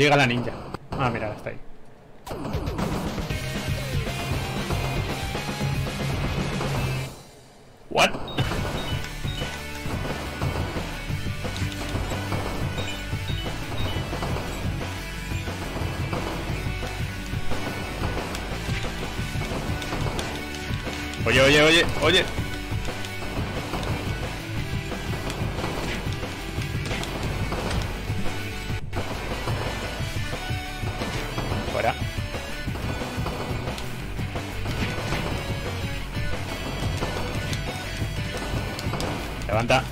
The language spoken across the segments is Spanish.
Siga la ninja. Ah, mira, está ahí. What? Oye, oye, oye, oye. Levanta.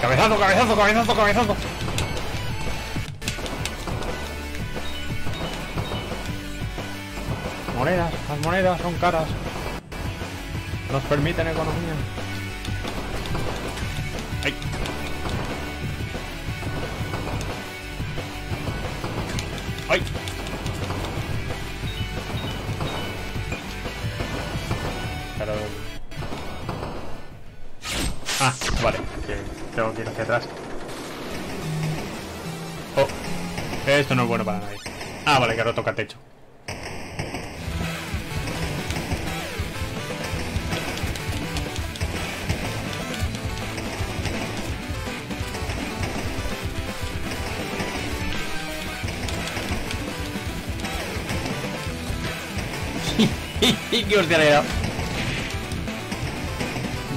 Cabezazo, cabezazo, cabezazo, cabezazo. Monedas, las monedas son caras. Nos permiten economía. ¡Ay! Esto no es bueno para nadie. Ah, vale, que ahora toca techo. ¡Qué hostia le he dado!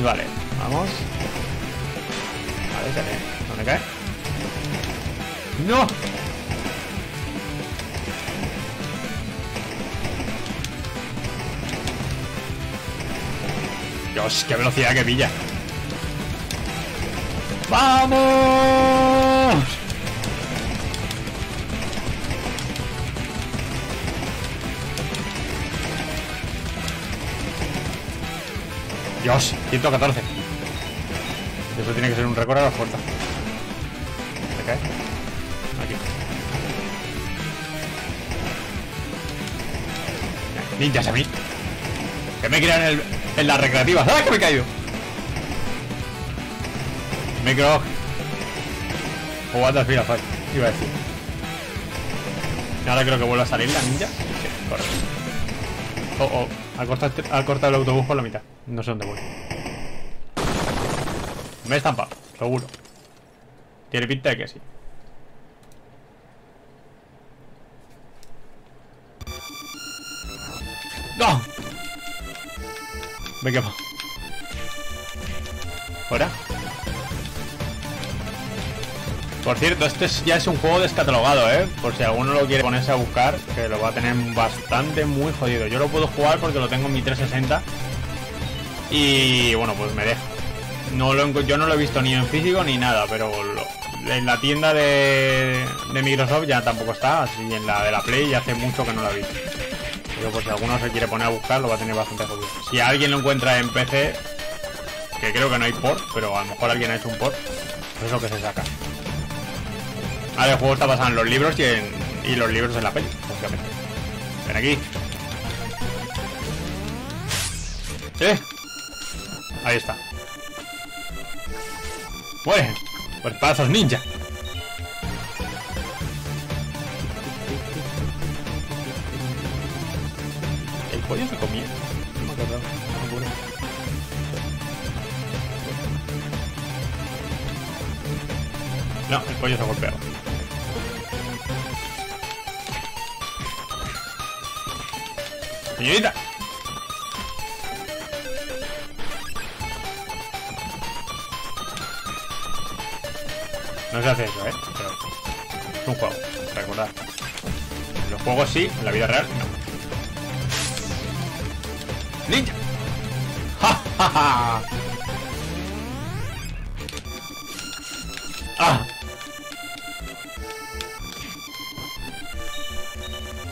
Vale, vamos. Vale, sale. ¿Dónde cae? ¡No! Dios, qué velocidad que pilla. ¡Vamos! Dios, 114. Eso tiene que ser un récord a la fuerza. ¿Se cae? Aquí. Ninjas a mí. Que me crean el- en las recreativas. ¡Ah, que me he caído! Creo jugando al Final Fight, iba a decir. Ahora creo que vuelve a salir la ninja. Sí, correcto. Oh, oh, ha cortado, ha cortado el autobús por la mitad. No sé dónde voy. Me he estampado, seguro. Tiene pinta de que sí. He quemado. ¿Fuera? Por cierto, este es- ya es un juego descatalogado, ¿eh? Por si alguno lo quiere ponerse a buscar, que lo va a tener bastante muy jodido. Yo lo puedo jugar porque lo tengo en mi 360 y bueno, pues me deja. No lo, yo no lo he visto ni en físico ni nada, pero en la tienda de, de Microsoft ya tampoco está, así en la de la Play ya hace mucho que no la he visto. Pero por si alguno se quiere poner a buscar, lo va a tener bastante jodido. Si alguien lo encuentra en PC, que creo que no hay port, pero a lo mejor alguien ha hecho un port, pues es lo que se saca. Ahora el juego está basado en los libros y, en, y los libros en la peli, obviamente. Ven aquí. ¿Eh? Ahí está. Bueno, pues pasos ninja. Pollo se comía. No me acordaba. no me. No, el pollo se ha golpeado. Señorita. No se hace eso, ¿eh? Pero es un juego, recordad. En los juegos sí, en la vida real no. ¡Ninja! ¡Ja, ja! ¡Ah!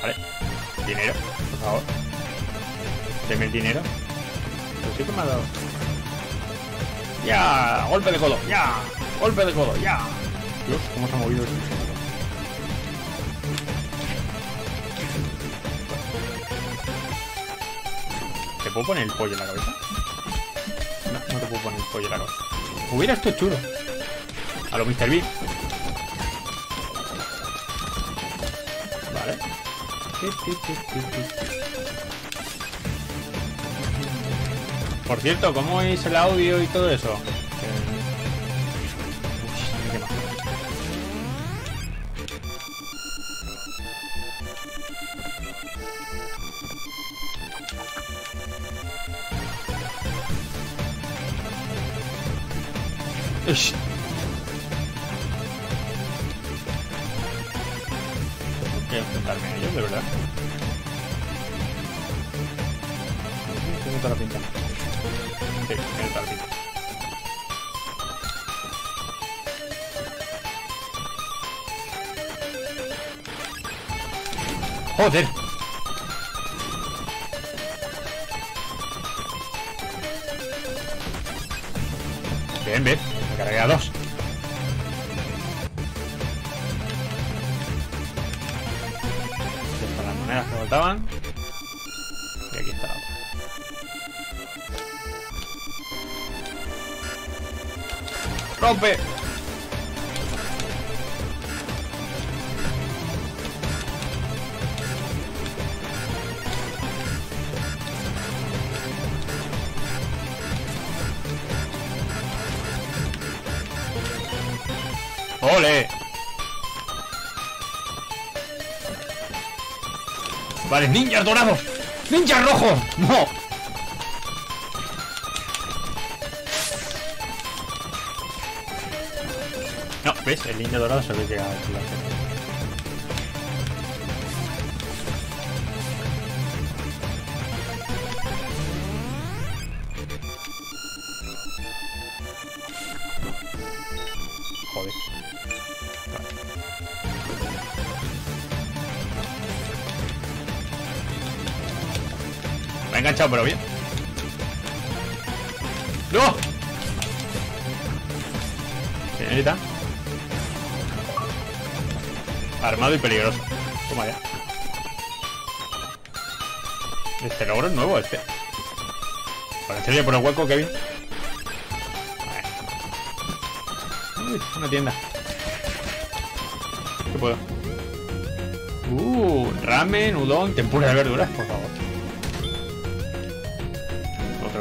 Vale. Dinero, por favor. Deme el dinero. Pero sí que me ha dado. ¡Ya! ¡Golpe de codo! ¡Ya! ¡Golpe de codo! ¡Ya! Dios, cómo se ha movido eso. Puedo poner el pollo en la cabeza? no te puedo poner el pollo la cosa. Hubiera esto chulo. A lo Mr. B. Vale. Por cierto, ¿cómo es el audio y todo eso? Ish. Tengo que enfrentarme a ellos, de verdad. Tengo toda la pinta. Sí, tiene toda la pinta. ¡Joder! Bien, bien. Me dos. Están las monedas que faltaban. Y aquí está la otra. ¡Rompe! ¡Ole! Vale, ninjas dorados. ¡Ninjas rojos! ¡No! No, ¿ves? El ninja dorado se ve que enganchado, pero bien. ¡No! Señorita. Armado y peligroso. Toma ya. Este logro es nuevo, este. Para echarle por el hueco, Kevin. Uy, una tienda. ¿Qué puedo? Uh, ramen, udon, tempura de verduras, por favor.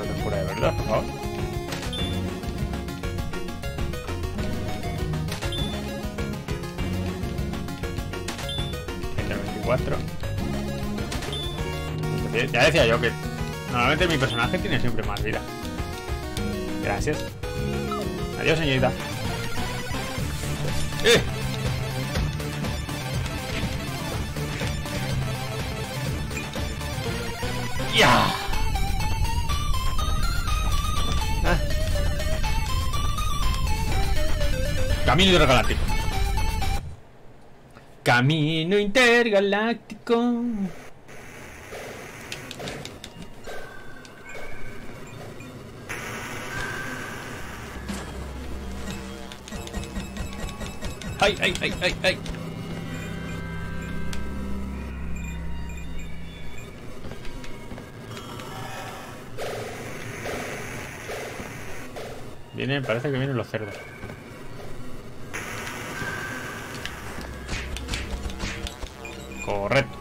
Verduras, por favor. Este 24. Ya decía yo que normalmente mi personaje tiene siempre más vida. Gracias. Adiós, señorita. ¡Eh! ¡Ya! Camino intergaláctico. Camino intergaláctico. ¡Ay, ay, ay, ay, ay! Vienen, parece que vienen los cerdos. Correcto.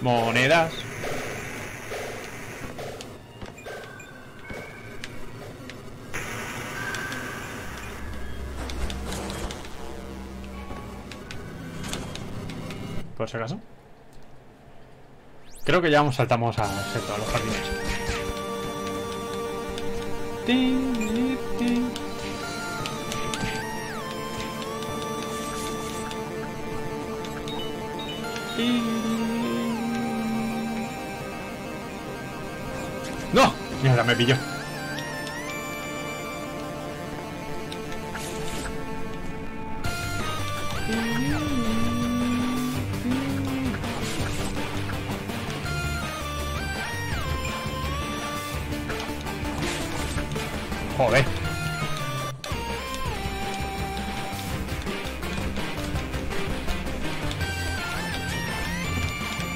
Monedas. Por si acaso. Creo que ya vamos saltamos a todos los jardines. ¡No! Mierda, me pilló.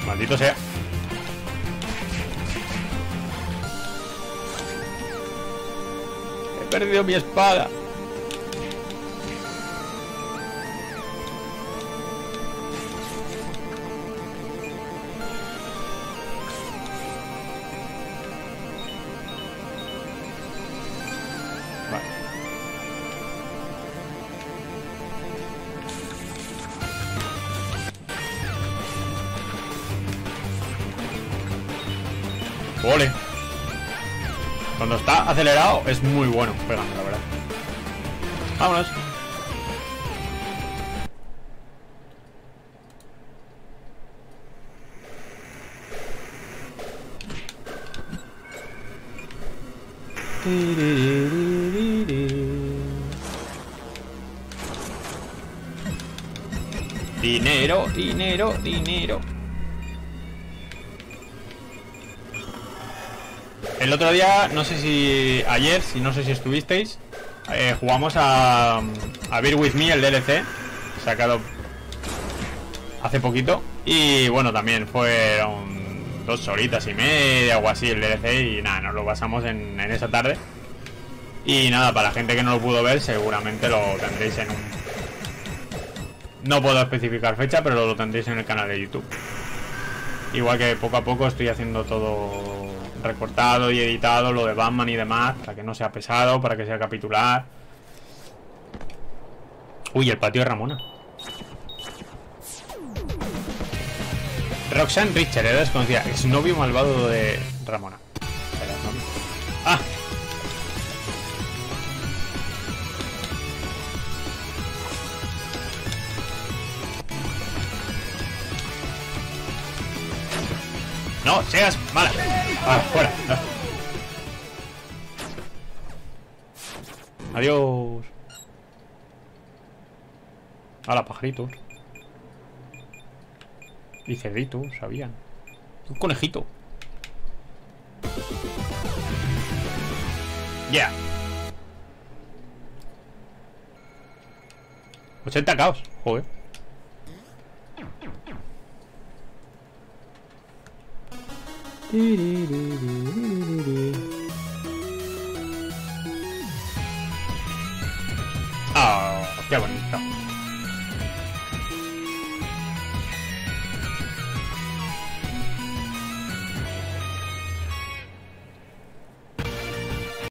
Maldito sea. He perdido mi espada. Ole. Cuando está acelerado es muy bueno pegando, la verdad. Vámonos. Dinero, dinero, dinero. El otro día, no sé si ayer, si no sé si estuvisteis, eh, jugamos a, a Beer With Me, el DLC, sacado hace poquito. Y bueno, también fueron dos horitas y media o así el DLC y nada, nos lo pasamos en, en esa tarde. Y nada, para la gente que no lo pudo ver, seguramente lo tendréis en un... No puedo especificar fecha, pero lo tendréis en el canal de YouTube. Igual que poco a poco estoy haciendo todo recortado y editado, lo de Batman y demás, para que no sea pesado, para que sea capitular. Uy, el patio de Ramona. Roxanne Richter era desconocida, exnovio malvado de Ramona. Ah, No, seas mala. Ah, fuera. Ah. Adiós. Hola, pajaritos. Y cerditos, sabían. Un conejito. Ya. 80 caos, joder. Ah, qué bonito.